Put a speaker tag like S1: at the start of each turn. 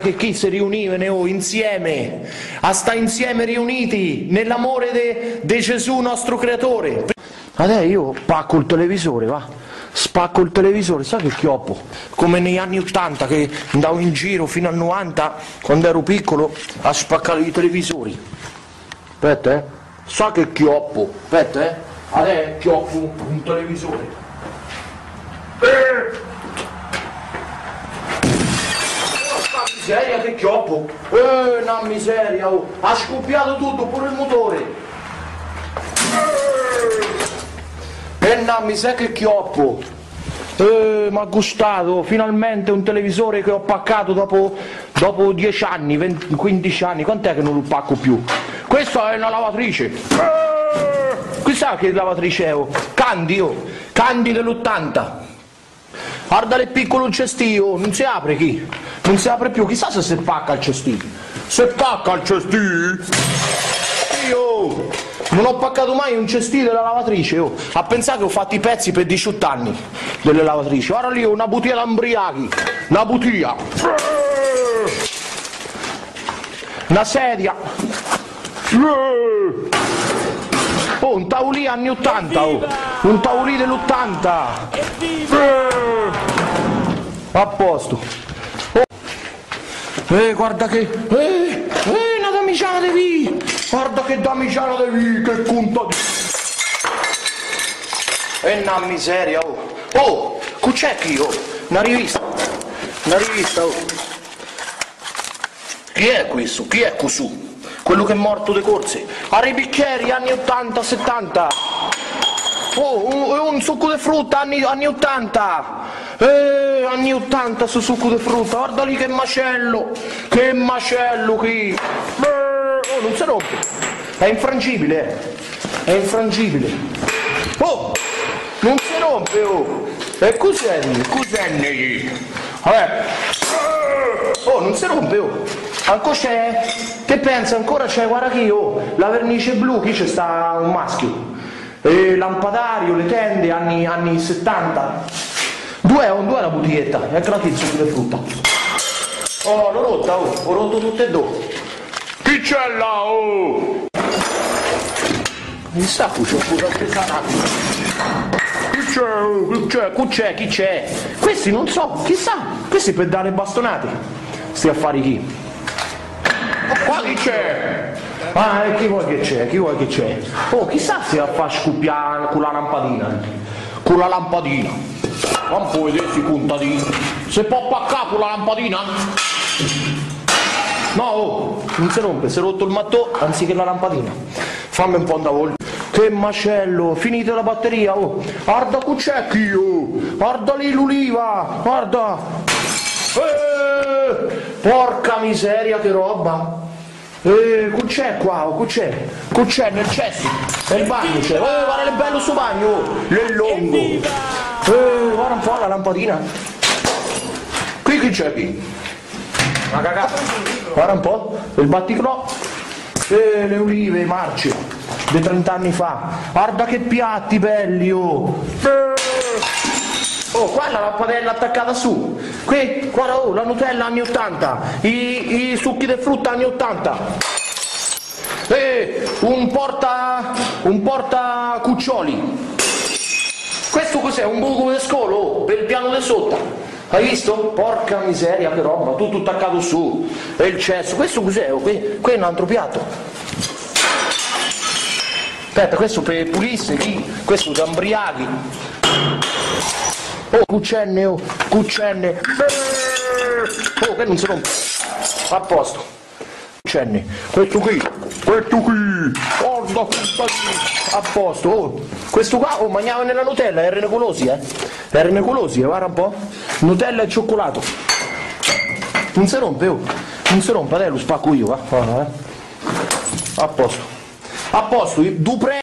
S1: che chi si riunivano oh, insieme, a sta insieme riuniti nell'amore di Gesù nostro creatore. Adesso io pacco il televisore, va, spacco il televisore, sai che chioppo? Come negli anni 80 che andavo in giro fino al 90, quando ero piccolo, a spaccare i televisori. Aspetta, eh, sa che chioppo, aspetta, eh, adesso chioppo un televisore. Eh! Miseria che chioppo! Eh, una miseria! Oh. Ha scoppiato tutto, pure il motore! Eh, una miseria che chioppo! Eh, mi ha gustato, finalmente un televisore che ho paccato dopo, dopo 10 anni, 20, 15 anni, quant'è che non lo pacco più? Questa è una lavatrice! Eh, chissà che lavatrice è? Oh. Candy, oh. Candy dell'80! Guarda il piccolo cestino, non si apre chi? Non si apre più, chissà se si pacca il cestino. Se pacca il cestino? Io non ho paccato mai un cestino della lavatrice, oh. a pensare che ho fatto i pezzi per 18 anni delle lavatrici. Ora lì ho una bottiglia d'ambriachi, una bottiglia, una sedia. Oh, un tavolino anni 80, oh. un tavolino dell'80. A posto. Eh, guarda che... Eh, eh, una damiciana di vi! Guarda che damiciana di vi, che conta di... E una miseria, oh. Oh, c'è chi, oh? Una rivista. Una rivista, oh. Chi è questo? Chi è cosù? Quello che è morto de corse. A bicchieri, anni 80, 70. Oh, un, succo di frutta, anni, anni 80. Eh, anni 80 su succo di frutta, guarda lì che macello, che macello qui. Eh, oh, non si rompe, è infrangibile, è infrangibile. Oh, non si rompe, oh. E cos'è? Cos'è? Vabbè. Oh, non si rompe, oh. Ancora c'è? Che pensa? Ancora c'è? Guarda qui, oh. La vernice blu, qui c'è sta un maschio. E lampadario, le tende, anni, anni 70. Due euro, due la bottiglietta, è gratis succo di frutta. Oh, l'ho rotta, oh, ho rotto tutte e due. Chi c'è là, oh? Mi sa c'è pure Chi c'è, oh? Chi c'è, chi c'è, chi c'è? Questi non so, chissà, questi per dare bastonate. Sti affari chi? Chi c'è? Ah, e chi vuoi che c'è? Chi vuoi che c'è? Oh, chissà se a far scoppiare con la lampadina. Con la lampadina non puoi vedersi contadino se può paccare con la lampadina no oh, non si rompe si è rotto il mattone anziché la lampadina fammi un po' da voglia che macello finite la batteria oh guarda qui c'è chi oh guarda lì l'uliva guarda eh, porca miseria che roba eh, c'è qua, qui c'è, c'è nel cesso, nel bagno c'è, oh guarda che bello sto bagno, oh, è lungo, eh, guarda un po' la lampadina. Qui chi c'è qui? Una cagata. Guarda un po', il batticlo. Eh, le olive, i marci, di 30 anni fa. Guarda che piatti belli, oh. Oh, qua la lampadella attaccata su. Qui, guarda, oh, la Nutella anni 80. I, i succhi di frutta anni 80. E un porta, un porta cuccioli. Questo cos'è? Un buco di scolo per il piano di sotto. Hai visto? Porca miseria che roba, tutto attaccato su. E il cesso. Questo cos'è? Qui, qui è un altro piatto. Aspetta, questo per pulisse? Questo da ambriachi. Oh, cuccenne, oh, cuccenne. Oh, che non si rompe. A posto. Cuccenne. Questo qui, questo qui. Guarda, a posto oh, questo qua oh, mangiava nella Nutella erano necolosi eh erano necolosi eh, guarda un po' Nutella e cioccolato non si rompe oh non si rompe adesso lo spacco io va eh. a posto a posto Dupré